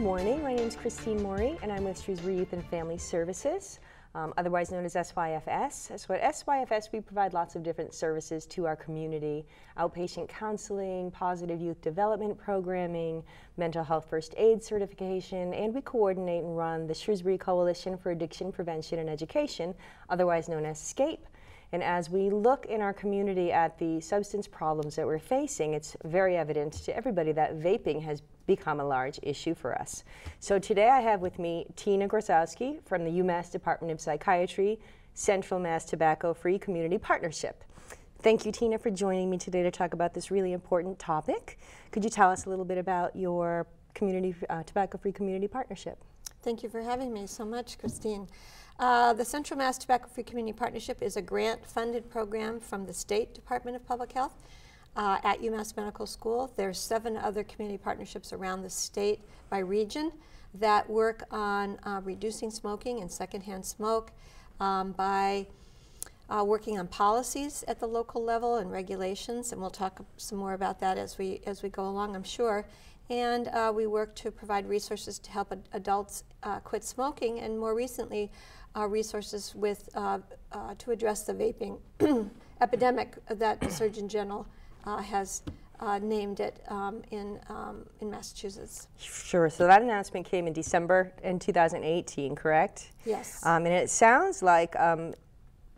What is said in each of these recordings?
morning. My name is Christine Mowry, and I'm with Shrewsbury Youth and Family Services, um, otherwise known as SYFS. So at SYFS, we provide lots of different services to our community outpatient counseling, positive youth development programming, mental health first aid certification, and we coordinate and run the Shrewsbury Coalition for Addiction Prevention and Education, otherwise known as SCAPE. And as we look in our community at the substance problems that we're facing, it's very evident to everybody that vaping has become a large issue for us. So today I have with me Tina Grosowsky from the UMass Department of Psychiatry, Central Mass Tobacco Free Community Partnership. Thank you, Tina, for joining me today to talk about this really important topic. Could you tell us a little bit about your community uh, tobacco free community partnership? Thank you for having me so much, Christine. Uh, the Central Mass Tobacco Free Community Partnership is a grant-funded program from the State Department of Public Health uh, at UMass Medical School. There's seven other community partnerships around the state by region that work on uh, reducing smoking and secondhand smoke um, by uh, working on policies at the local level and regulations, and we'll talk some more about that as we as we go along, I'm sure. And uh, we work to provide resources to help ad adults quit smoking, and more recently, uh, resources with uh, uh, to address the vaping epidemic that the Surgeon General has named it um, in um, in Massachusetts. Sure. So that announcement came in December in 2018, correct? Yes. Um, and it sounds like um,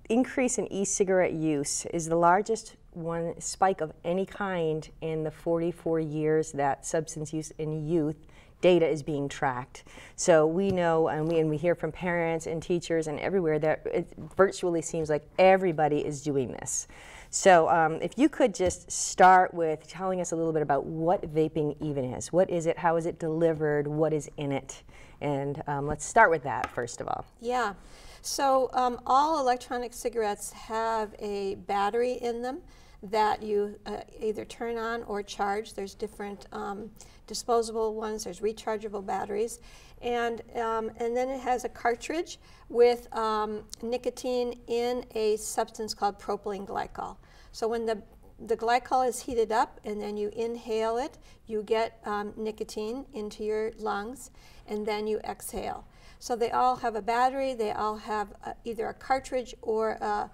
increase in e-cigarette use is the largest one spike of any kind in the 44 years that substance use in youth data is being tracked. So we know and we, and we hear from parents and teachers and everywhere that it virtually seems like everybody is doing this. So um, if you could just start with telling us a little bit about what vaping even is. What is it? How is it delivered? What is in it? And um, let's start with that first of all. Yeah. So um, all electronic cigarettes have a battery in them that you uh, either turn on or charge. There's different um, disposable ones, there's rechargeable batteries. And, um, and then it has a cartridge with um, nicotine in a substance called propylene glycol. So when the, the glycol is heated up and then you inhale it, you get um, nicotine into your lungs and then you exhale. So they all have a battery, they all have uh, either a cartridge or a,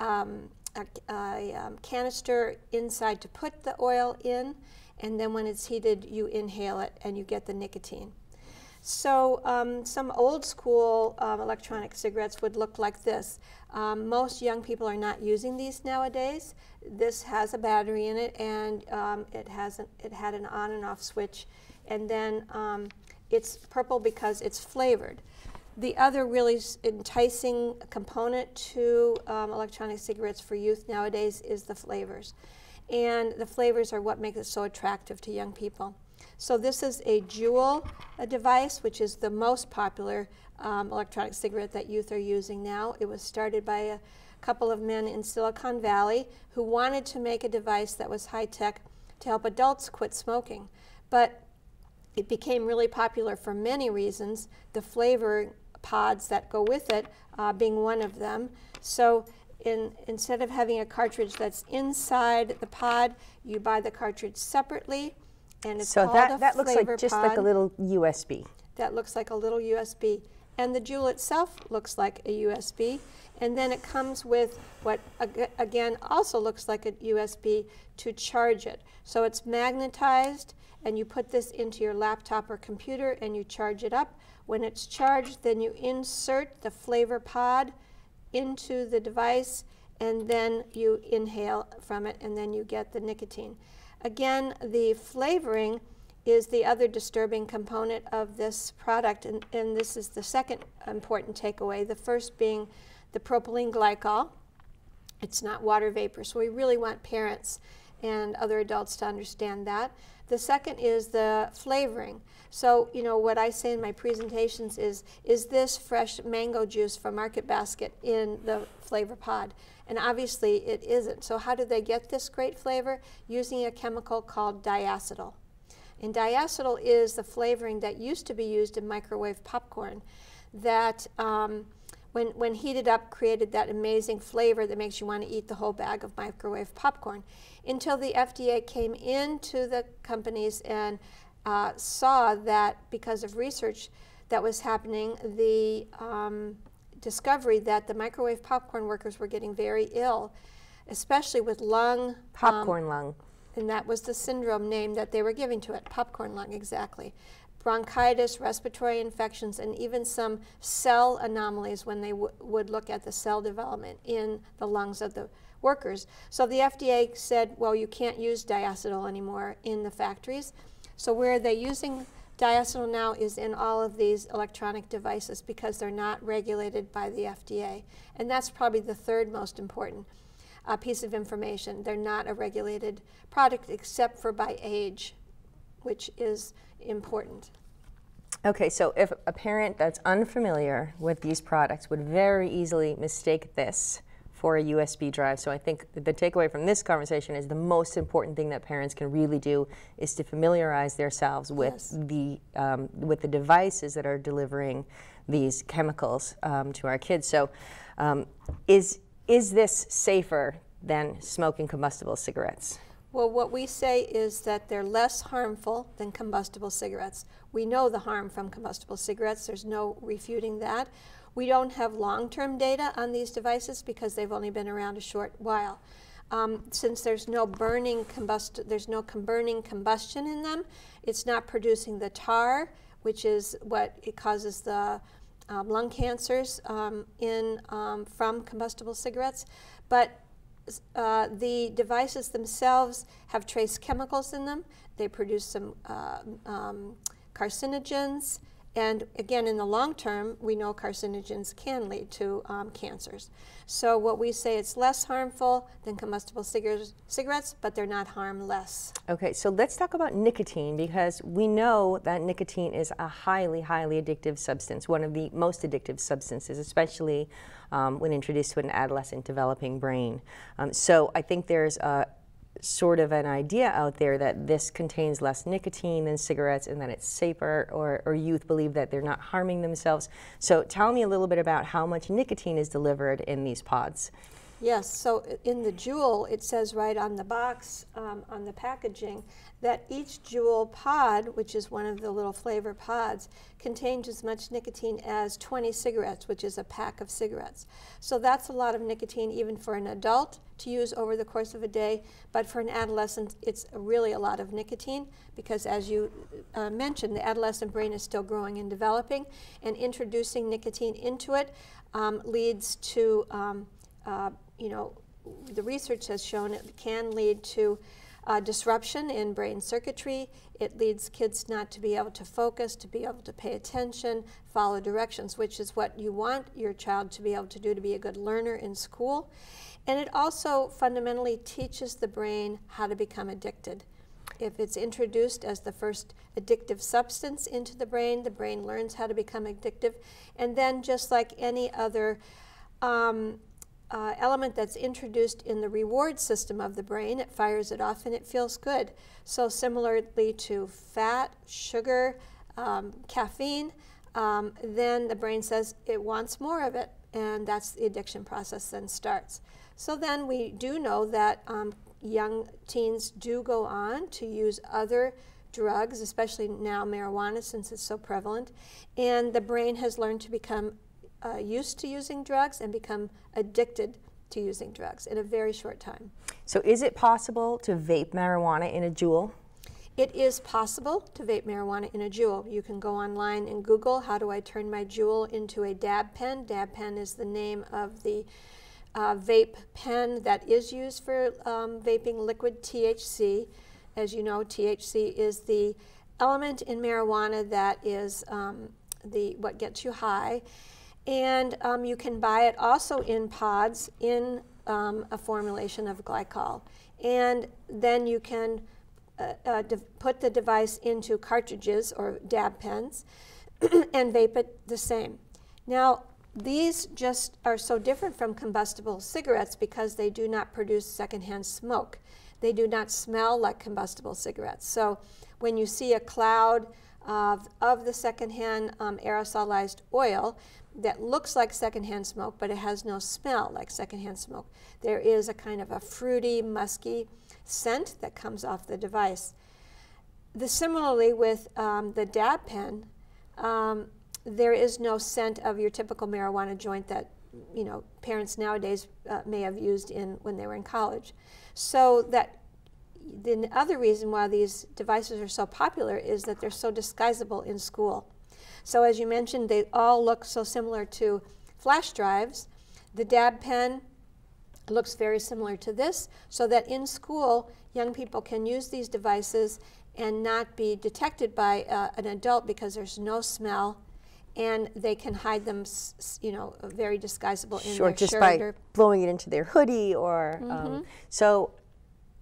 um, a, a um, canister inside to put the oil in, and then when it's heated, you inhale it and you get the nicotine. So um, some old school um, electronic cigarettes would look like this. Um, most young people are not using these nowadays. This has a battery in it and um, it, has an, it had an on and off switch. And then um, it's purple because it's flavored. The other really enticing component to um, electronic cigarettes for youth nowadays is the flavors. And the flavors are what make it so attractive to young people. So this is a Juul a device, which is the most popular um, electronic cigarette that youth are using now. It was started by a couple of men in Silicon Valley who wanted to make a device that was high-tech to help adults quit smoking. But it became really popular for many reasons. The flavor pods that go with it uh, being one of them. So in, instead of having a cartridge that's inside the pod, you buy the cartridge separately, and it's so called that, a that looks like just pod. like a little USB. That looks like a little USB. And the Juul itself looks like a USB. And then it comes with what, again, also looks like a USB to charge it. So it's magnetized, and you put this into your laptop or computer, and you charge it up. When it's charged, then you insert the flavor pod into the device, and then you inhale from it, and then you get the nicotine. Again, the flavoring is the other disturbing component of this product, and, and this is the second important takeaway. The first being the propylene glycol. It's not water vapor, so we really want parents and other adults to understand that. The second is the flavoring. So, you know, what I say in my presentations is, is this fresh mango juice from Market Basket in the flavor pod? And obviously it isn't. So how do they get this great flavor? Using a chemical called diacetyl. And diacetyl is the flavoring that used to be used in microwave popcorn that um, when, when heated up created that amazing flavor that makes you want to eat the whole bag of microwave popcorn until the FDA came into the companies and uh, saw that because of research that was happening, the um, discovery that the microwave popcorn workers were getting very ill, especially with lung. um, Popcorn lung. and that was the syndrome name that they were giving to it popcorn lung, exactly. Bronchitis, respiratory infections, and even some cell anomalies when they would look at the cell development in the lungs of the workers. So the FDA said, well, you can't use diacetyl anymore in the factories. So where they're using diacetyl now is in all of these electronic devices because they're not regulated by the FDA. And that's probably the third most important uh, piece of information. They're not a regulated product except for by age, which is important. Okay, so if a parent that's unfamiliar with these products would very easily mistake this for a USB drive. So I think the takeaway from this conversation is the most important thing that parents can really do is to familiarize themselves with Yes. the um, with the devices that are delivering these chemicals um, to our kids. So um, is is this safer than smoking combustible cigarettes? Well, what we say is that they're less harmful than combustible cigarettes. We know the harm from combustible cigarettes, there's no refuting that. We don't have long term data on these devices because they've only been around a short while. Um, since there's no burning combust- there's no com- burning combustion in them, it's not producing the tar, which is what it causes the um, lung cancers um, in um, from combustible cigarettes. But uh, the devices themselves have trace chemicals in them. They produce some uh, um, carcinogens. And again, in the long term, we know carcinogens can lead to um, cancers. So, what we say it's less harmful than combustible cigarettes, but they're not harmless. Okay, so let's talk about nicotine because we know that nicotine is a highly, highly addictive substance, one of the most addictive substances, especially um, when introduced to an adolescent developing brain. Um, so I think there's a sort of an idea out there that this contains less nicotine than cigarettes and that it's safer, or, or youth believe that they're not harming themselves. So tell me a little bit about how much nicotine is delivered in these pods. Yes, so in the Juul, it says right on the box, um, on the packaging, that each Juul pod, which is one of the little flavor pods, contains as much nicotine as 20 cigarettes, which is a pack of cigarettes. So that's a lot of nicotine even for an adult to use over the course of a day, but for an adolescent, it's really a lot of nicotine because, as you uh, mentioned, the adolescent brain is still growing and developing, and introducing nicotine into it um, leads to um, uh, you know, the research has shown it can lead to uh, disruption in brain circuitry. It leads kids not to be able to focus, to be able to pay attention, follow directions, which is what you want your child to be able to do to be a good learner in school. And it also fundamentally teaches the brain how to become addicted. If it's introduced as the first addictive substance into the brain, the brain learns how to become addictive. And then, just like any other um, uh, element that's introduced in the reward system of the brain, it fires it off and it feels good. So, similarly to fat, sugar, um, caffeine, um, then the brain says it wants more of it, and that's the addiction process then starts. So, then we do know that um, young teens do go on to use other drugs, especially now marijuana since it's so prevalent, and the brain has learned to become uh, used to using drugs and become addicted to using drugs in a very short time. So is it possible to vape marijuana in a Juul? It is possible to vape marijuana in a Juul. You can go online and Google how do I turn my Juul into a dab pen. Dab pen is the name of the uh, vape pen that is used for um, vaping liquid THC. As you know, THC is the element in marijuana that is um, the what gets you high, and um, you can buy it also in pods in um, a formulation of glycol, and then you can uh, uh, put the device into cartridges or dab pens and vape it the same. Now, these just are so different from combustible cigarettes because they do not produce secondhand smoke. They do not smell like combustible cigarettes. So when you see a cloud of, of the secondhand um, aerosolized oil that looks like secondhand smoke, but it has no smell like secondhand smoke, there is a kind of a fruity, musky scent that comes off the device. the similarly with um, the dab pen, um, there is no scent of your typical marijuana joint that you know parents nowadays uh, may have used in when they were in college. So that the other reason why these devices are so popular is that they're so disguisable in school. So as you mentioned, they all look so similar to flash drives. The dab pen looks very similar to this, so that in school, young people can use these devices and not be detected by uh, an adult because there's no smell and they can hide them, you know, very disguisable in sure, their just shirt. by or blowing it into their hoodie or um, Mm-hmm. so.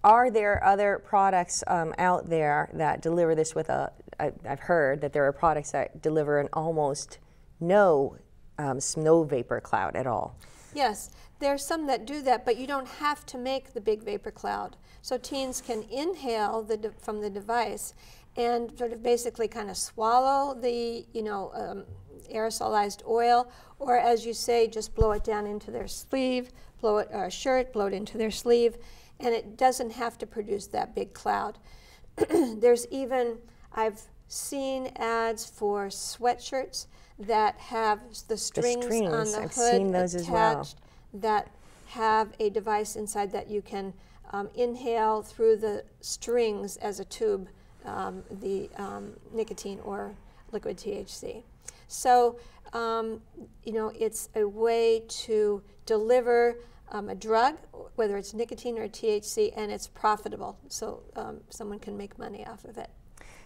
Are there other products um, out there that deliver this with a? I, I've heard that there are products that deliver an almost no um, snow vapor cloud at all. Yes, there's some that do that, but you don't have to make the big vapor cloud. So teens can inhale the from the device and sort of basically kind of swallow the, you know, um, aerosolized oil, or as you say, just blow it down into their sleeve, blow it, or shirt, blow it into their sleeve, and it doesn't have to produce that big cloud. There's even, I've seen ads for sweatshirts that have the strings, on strings, the I've hood seen those as well. attached that have a device inside that you can um, inhale through the strings as a tube um, the um, nicotine or liquid THC. So, um, you know, it's a way to deliver um, a drug, whether it's nicotine or THC, and it's profitable. So um, someone can make money off of it.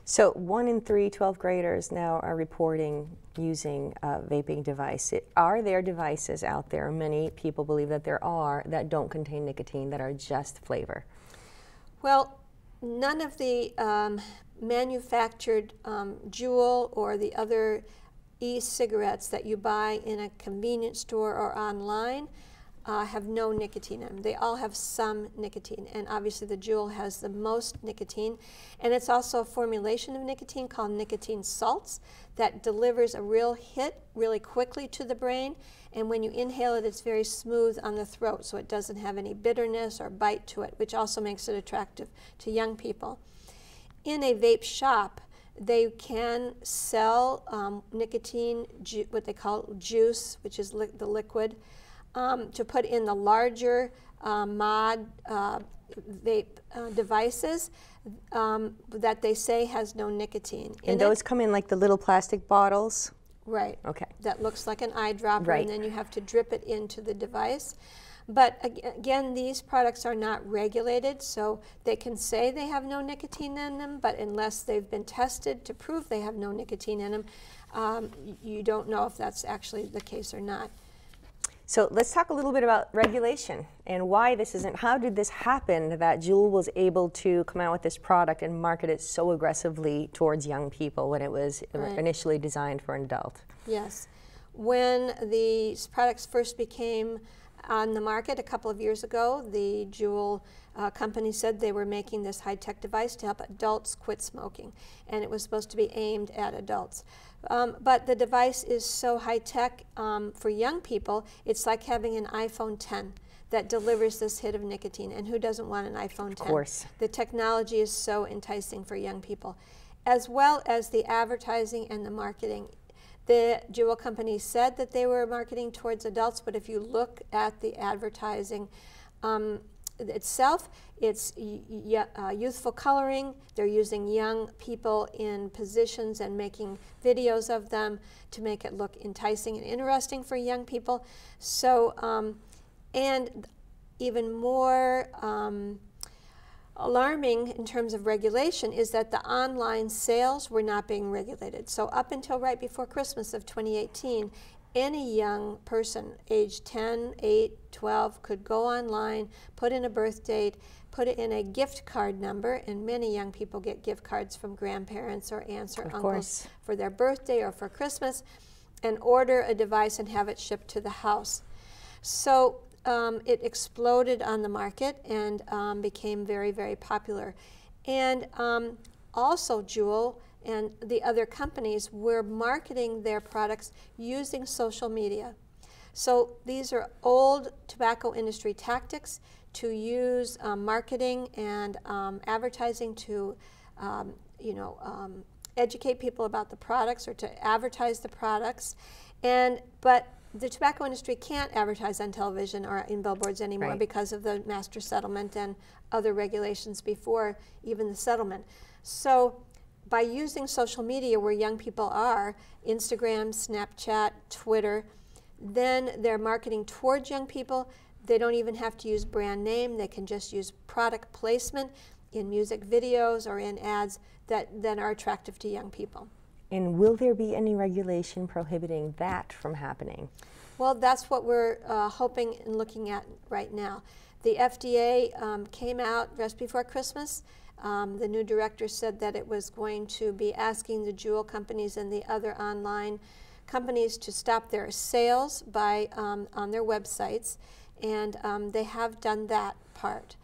So one in three 12th graders now are reporting using a vaping device. It, are there devices out there? Many people believe that there are that don't contain nicotine that are just flavor. Well, none of the um, manufactured um, Juul or the other e-cigarettes that you buy in a convenience store or online uh, have no nicotine in them. They all have some nicotine, and obviously the Juul has the most nicotine. And it's also a formulation of nicotine called nicotine salts that delivers a real hit really quickly to the brain. And when you inhale it, it's very smooth on the throat, so it doesn't have any bitterness or bite to it, which also makes it attractive to young people. In a vape shop, they can sell um, nicotine, what they call juice, which is li- the liquid, um, to put in the larger uh, mod uh, vape uh, devices um, that they say has no nicotine in And it. those come in like the little plastic bottles. Right. Okay. That looks like an eyedropper, Right. and then you have to drip it into the device. But again, these products are not regulated, so they can say they have no nicotine in them, but unless they've been tested to prove they have no nicotine in them, um, you don't know if that's actually the case or not. So let's talk a little bit about regulation and why this isn't. How did this happen that Juul was able to come out with this product and market it so aggressively towards young people when it was Right. initially designed for an adult? Yes. When these products first became on the market a couple of years ago, the Juul uh, company said they were making this high tech device to help adults quit smoking, and it was supposed to be aimed at adults. Um, but the device is so high tech um, for young people, it's like having an iPhone 10 that delivers this hit of nicotine. And who doesn't want an iPhone 10? Of course. The technology is so enticing for young people, as well as the advertising and the marketing. The Juul company said that they were marketing towards adults, but if you look at the advertising um, itself, it's uh, youthful coloring. They're using young people in positions and making videos of them to make it look enticing and interesting for young people. So, um, and even more. Um, alarming in terms of regulation is that the online sales were not being regulated. So up until right before Christmas of 2018, any young person age 10, 8, 12 could go online, put in a birth date, put it in a gift card number, and many young people get gift cards from grandparents or aunts or Of uncles course. for their birthday or for Christmas, and order a device and have it shipped to the house. So um, it exploded on the market and um, became very, very popular. And um, also, Juul and the other companies were marketing their products using social media. So these are old tobacco industry tactics to use um, marketing and um, advertising to um, you know, educate people about the products or to advertise the products. And, but the tobacco industry can't advertise on television or in billboards anymore Right. because of the master settlement and other regulations before even the settlement. So by using social media where young people are, Instagram, Snapchat, Twitter, then they're marketing towards young people. They don't even have to use brand name. They can just use product placement in music videos or in ads that then are attractive to young people. And will there be any regulation prohibiting that from happening? Well, that's what we're uh, hoping and looking at right now. The FDA um, came out just before Christmas. Um, the new director said that it was going to be asking the Juul companies and the other online companies to stop their sales by um, on their websites, and um, they have done that part.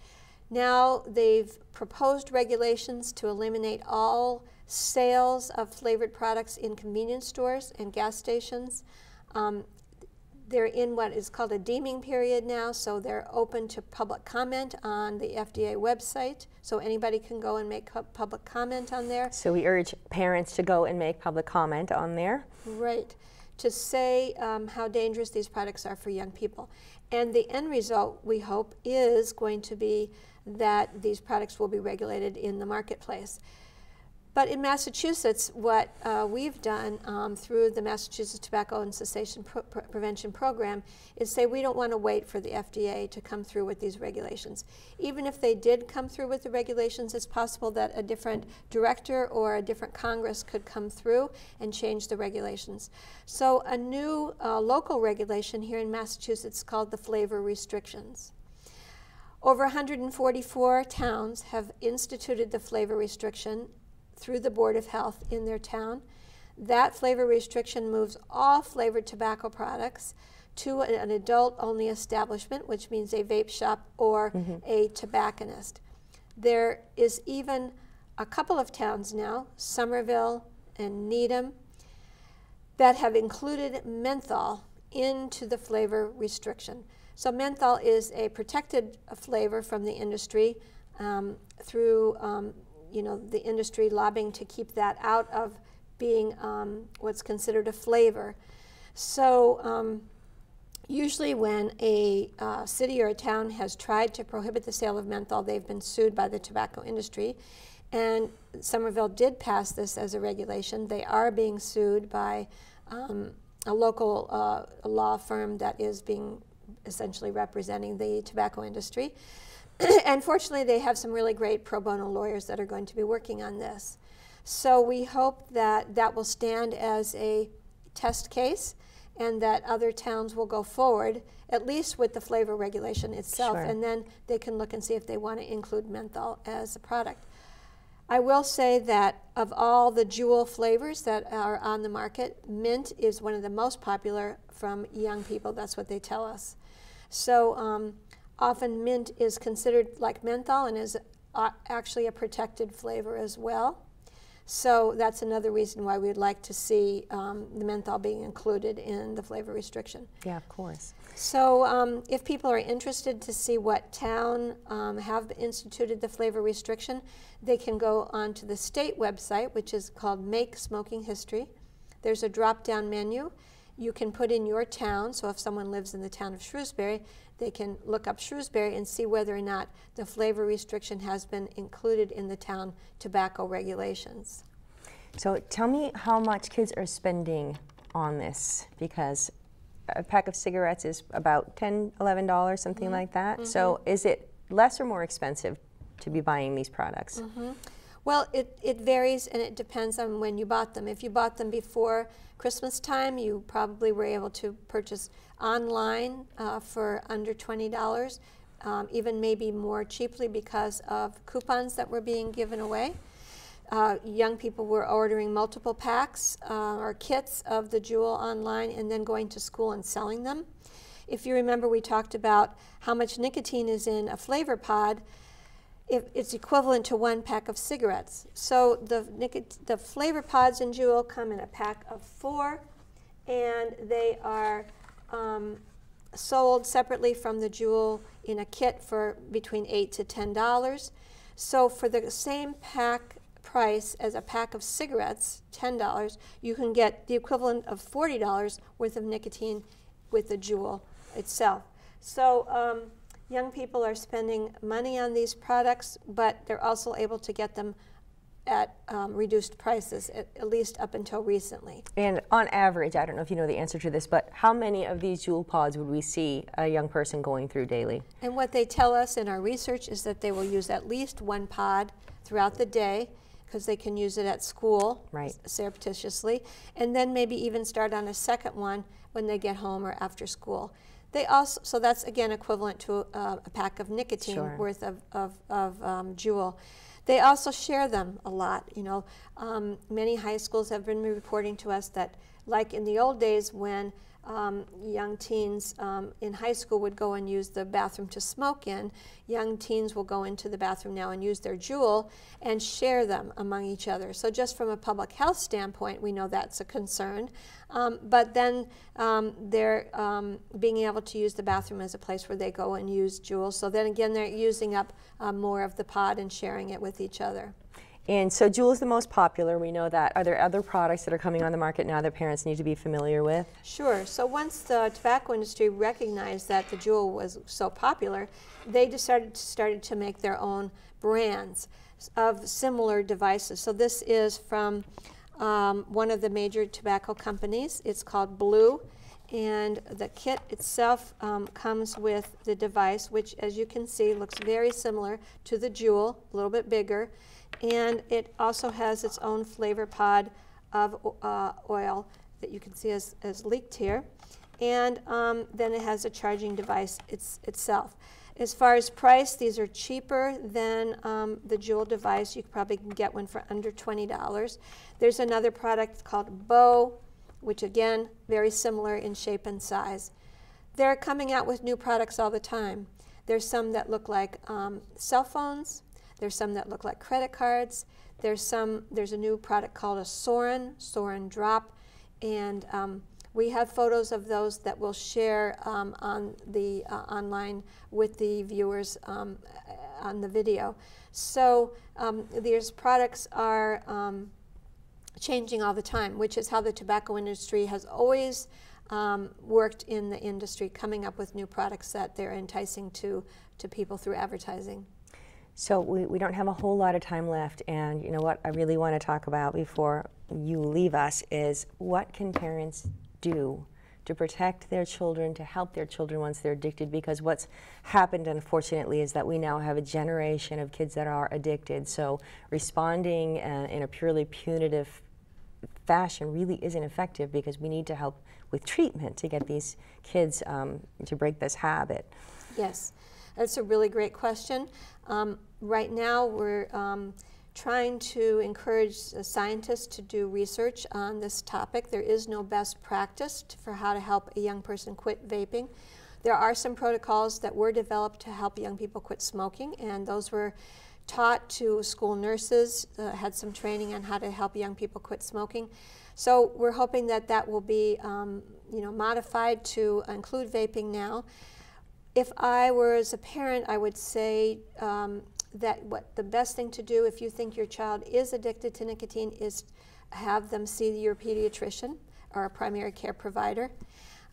Now they've proposed regulations to eliminate all sales of flavored products in convenience stores and gas stations. Um, they're in what is called a deeming period now, so they're open to public comment on the FDA website. So anybody can go and make public comment on there. So we urge parents to go and make public comment on there. Right. To say um, how dangerous these products are for young people. And the end result, we hope, is going to be that these products will be regulated in the marketplace. But in Massachusetts, what uh, we've done um, through the Massachusetts Tobacco and Cessation Pro- Pre- Prevention Program is say we don't want to wait for the FDA to come through with these regulations. Even if they did come through with the regulations, it's possible that a different director or a different Congress could come through and change the regulations. So, a new uh, local regulation here in Massachusetts called the flavor restrictions. Over 144 towns have instituted the flavor restriction through the Board of Health in their town. That flavor restriction moves all flavored tobacco products to an, adult only establishment, which means a vape shop or mm-hmm. a tobacconist. There is even a couple of towns now, Somerville and Needham, that have included menthol into the flavor restriction. So menthol is a protected flavor from the industry um, through, um, you know, the industry lobbying to keep that out of being um, what's considered a flavor. So um, usually when a uh, city or a town has tried to prohibit the sale of menthol, they've been sued by the tobacco industry. And Somerville did pass this as a regulation. They are being sued by um, a local uh, law firm that is being essentially representing the tobacco industry. and fortunately, they have some really great pro bono lawyers that are going to be working on this. So we hope that that will stand as a test case and that other towns will go forward, at least with the flavor regulation itself, Sure. and then they can look and see if they want to include menthol as a product. I will say that of all the Juul flavors that are on the market, mint is one of the most popular from young people. That's what they tell us. So um, often mint is considered like menthol and is uh, actually a protected flavor as well. So that's another reason why we'd like to see um, the menthol being included in the flavor restriction. Yeah, of course. So, um, if people are interested to see what town um, have instituted the flavor restriction, they can go onto the state website, which is called Make Smoking History. There's a drop down menu. You can put in your town, so if someone lives in the town of Shrewsbury, they can look up Shrewsbury and see whether or not the flavor restriction has been included in the town tobacco regulations. So tell me how much kids are spending on this because a pack of cigarettes is about 10 11 dollars something mm-hmm. like that. So mm-hmm. is it less or more expensive to be buying these products? Mm-hmm. Well, it, it varies and it depends on when you bought them. If you bought them before Christmas time, you probably were able to purchase online uh, for under $20, um, even maybe more cheaply because of coupons that were being given away. Uh, young people were ordering multiple packs uh, or kits of the Juul online and then going to school and selling them. If you remember, we talked about how much nicotine is in a flavor pod it's equivalent to one pack of cigarettes. So the, the flavor pods in Juul come in a pack of four, and they are um, sold separately from the Juul in a kit for between eight to ten dollars. So for the same pack price as a pack of cigarettes, $10, you can get the equivalent of $40 worth of nicotine with the Juul itself. So um, young people are spending money on these products, but they're also able to get them at um, reduced prices, at, at, least up until recently. And on average, I don't know if you know the answer to this, but how many of these Juul pods would we see a young person going through daily? And what they tell us in our research is that they will use at least one pod throughout the day because they can use it at school right. surreptitiously, and then maybe even start on a second one when they get home or after school. They also, so that's again equivalent to a, a pack of nicotine sure. worth of, of, of um, Juul. They also share them a lot. You know, um, many high schools have been reporting to us that, like in the old days when um, young teens um, in high school would go and use the bathroom to smoke in. Young teens will go into the bathroom now and use their Juul and share them among each other. So, just from a public health standpoint, we know that's a concern. Um, but then um, they're um, being able to use the bathroom as a place where they go and use Juuls. So, then again, they're using up uh, more of the pod and sharing it with each other. And so Juul is the most popular. We know that. Are there other products that are coming on the market now that parents need to be familiar with? Sure. So once the tobacco industry recognized that the Juul was so popular, they decided started to make their own brands of similar devices. So this is from um, one of the major tobacco companies. It's called blu. And the kit itself um, comes with the device, which, as you can see, looks very similar to the Juul, a little bit bigger and it also has its own flavor pod of uh, oil that you can see as, leaked here. And um, then it has a charging device it's, itself. As far as price, these are cheaper than um, the Juul device. You probably can get one for under $20. There's another product called Bow, which again, very similar in shape and size. They're coming out with new products all the time. There's some that look like um, cell phones, there's some that look like credit cards. There's some. There's a new product called a Suorin, Suorin Drop, and um, we have photos of those that we'll share um, on the uh, online with the viewers um, on the video. So um, these products are um, changing all the time, which is how the tobacco industry has always um, worked in the industry, coming up with new products that they're enticing to, to people through advertising. So we, we don't have a whole lot of time left, and you know what I really want to talk about before you leave us is what can parents do to protect their children, to help their children once they're addicted, because what's happened, unfortunately, is that we now have a generation of kids that are addicted. So responding uh, in a purely punitive fashion really isn't effective because we need to help with treatment to get these kids um, to break this habit. Yes. That's a really great question. Um, right now, we're um, trying to encourage scientists to do research on this topic. There is no best practice for how to help a young person quit vaping. There are some protocols that were developed to help young people quit smoking, and those were taught to school nurses, uh, had some training on how to help young people quit smoking. So we're hoping that that will be um, you know, modified to include vaping now if I were as a parent, I would say um, that what the best thing to do if you think your child is addicted to nicotine is have them see your pediatrician or a primary care provider.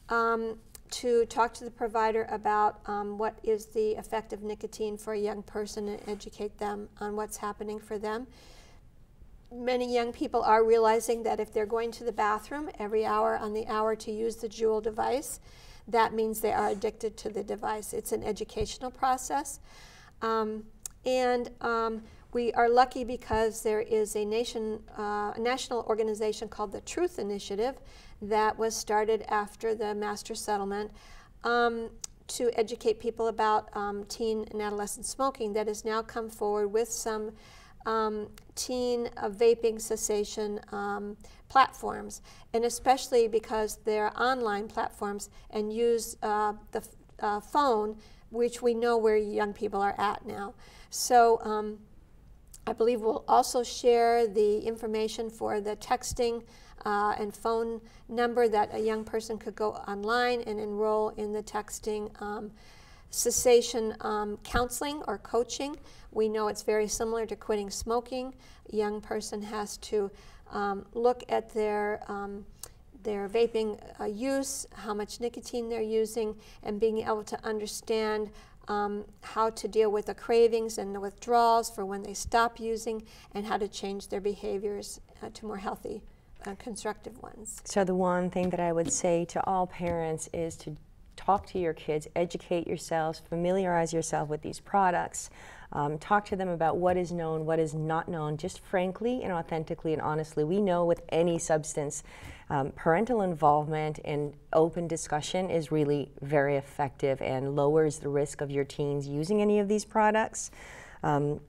Um, to talk to the provider about um, what is the effect of nicotine for a young person and educate them on what's happening for them. Many young people are realizing that if they're going to the bathroom every hour on the hour to use the Juul device, that means they are addicted to the device. It's an educational process. Um, and um, we are lucky because there is a nation, uh, a national organization called the Truth Initiative that was started after the master settlement um, to educate people about um, teen and adolescent smoking that has now come forward with some um, teen uh, vaping cessation um, platforms, and especially because they're online platforms and use uh, the uh, phone, which we know where young people are at now. So um, I believe we'll also share the information for the texting uh, and phone number that a young person could go online and enroll in the texting um, cessation um, counseling or coaching. We know it's very similar to quitting smoking. A young person has to um, look at their um, their vaping uh, use, how much nicotine they're using, and being able to understand um, how to deal with the cravings and the withdrawals for when they stop using, and how to change their behaviors uh, to more healthy, uh, constructive ones. So the one thing that I would say to all parents is to talk to your kids, educate yourselves, familiarize yourself with these products. Um, talk to them about what is known, what is not known, just frankly and authentically and honestly. We know with any substance, um, parental involvement and open discussion is really very effective and lowers the risk of your teens using any of these products. Um,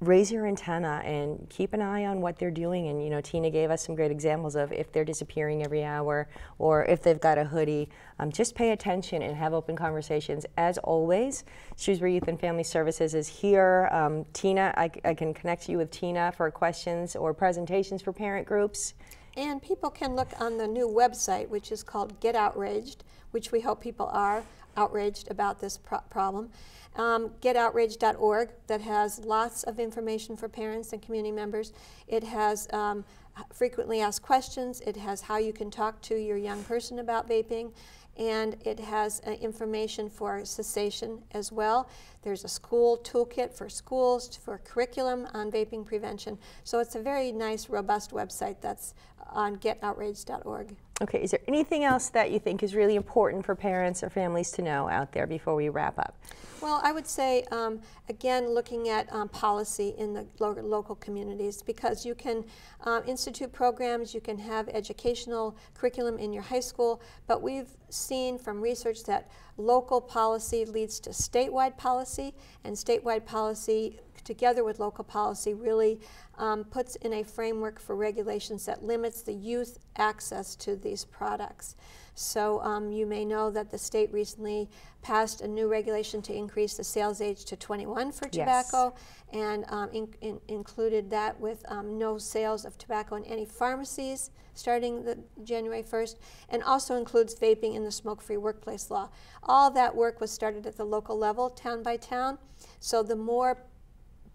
raise your antenna and keep an eye on what they're doing. And you know, Tina gave us some great examples of if they're disappearing every hour or if they've got a hoodie. Um, just pay attention and have open conversations. As always, Shrewsbury Youth and Family Services is here. Um, Tina, I, I can connect you with Tina for questions or presentations for parent groups. And people can look on the new website, which is called Get Outraged, which we hope people are outraged about this pro problem. Um, getoutraged.org that has lots of information for parents and community members. It has um, frequently asked questions. It has how you can talk to your young person about vaping. And it has uh, information for cessation as well. There's a school toolkit for schools for curriculum on vaping prevention. So it's a very nice, robust website that's on getoutraged.org. Okay, is there anything else that you think is really important for parents or families to know out there before we wrap up? Well, I would say, um, again, looking at um, policy in the lo local communities because you can um, institute programs, you can have educational curriculum in your high school, but we've seen from research that local policy leads to statewide policy, and statewide policy together with local policy really um, puts in a framework for regulations that limits the youth access to these products. So um, you may know that the state recently passed a new regulation to increase the sales age to 21 for tobacco yes. and um, in, in included that with um, no sales of tobacco in any pharmacies starting the January 1st and also includes vaping in the smoke-free workplace law. All that work was started at the local level, town by town. So the more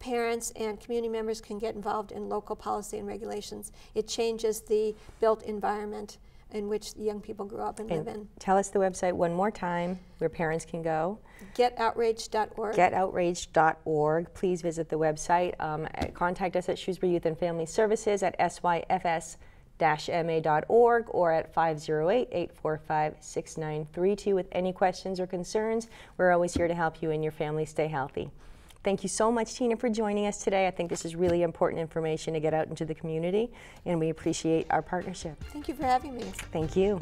parents and community members can get involved in local policy and regulations. It changes the built environment in which young people grow up and, and live in. Tell us the website one more time where parents can go. GetOutraged.org. GetOutraged.org. Please visit the website. Um, contact us at Shrewsbury Youth and Family Services at syfs ma.org or at 508-845-6932 with any questions or concerns. We're always here to help you and your family stay healthy. Thank you so much, Tina, for joining us today. I think this is really important information to get out into the community, and we appreciate our partnership. Thank you for having me. Thank you.